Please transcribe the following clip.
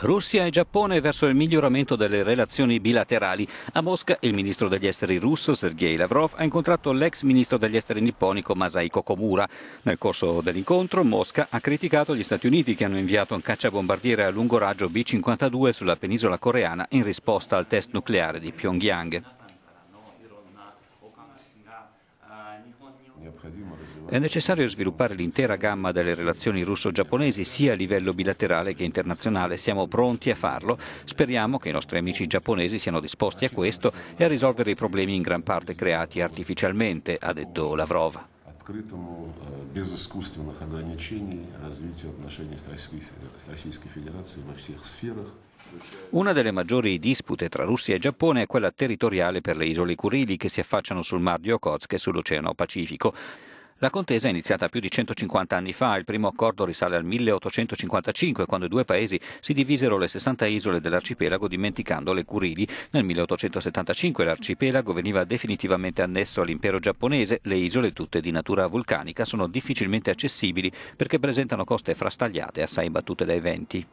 Russia e Giappone verso il miglioramento delle relazioni bilaterali. A Mosca il ministro degli esteri russo Sergei Lavrov ha incontrato l'ex ministro degli esteri nipponico Masahiko Komura. Nel corso dell'incontro Mosca ha criticato gli Stati Uniti che hanno inviato un cacciabombardiere a lungo raggio B-52 sulla penisola coreana in risposta al test nucleare di Pyongyang. È necessario sviluppare l'intera gamma delle relazioni russo-giapponesi sia a livello bilaterale che internazionale. Siamo pronti a farlo. Speriamo che i nostri amici giapponesi siano disposti a questo e a risolvere i problemi in gran parte creati artificialmente, ha detto Lavrov. открытому, без искусственных ограничений развитию отношений с Российской Федерацией во всех сферах. Una delle maggiori dispute tra Russia e Giappone è quella territoriale per le isole Kurili che si affacciano sul Mar di Okhotsk e sull'Oceano Pacifico. La contesa è iniziata più di 150 anni fa, il primo accordo risale al 1855 quando i due paesi si divisero le 60 isole dell'arcipelago dimenticando le Curili. Nel 1875 l'arcipelago veniva definitivamente annesso all'impero giapponese, le isole tutte di natura vulcanica sono difficilmente accessibili perché presentano coste frastagliate assai battute dai venti.